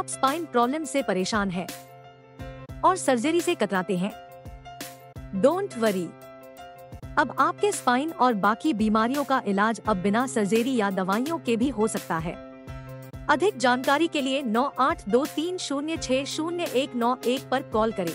आप spine problem से परेशान हैं और सर्जरी से कतराते हैं। डोंट वरी अब आपके स्पाइन और बाकी बीमारियों का इलाज अब बिना सर्जरी या दवाइयों के भी हो सकता है। अधिक जानकारी के लिए नौ आठ दो तीन शून्य छः शून्य एक नौ एक पर कॉल करें।